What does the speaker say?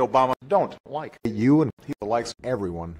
Obama don't like you and he likes everyone.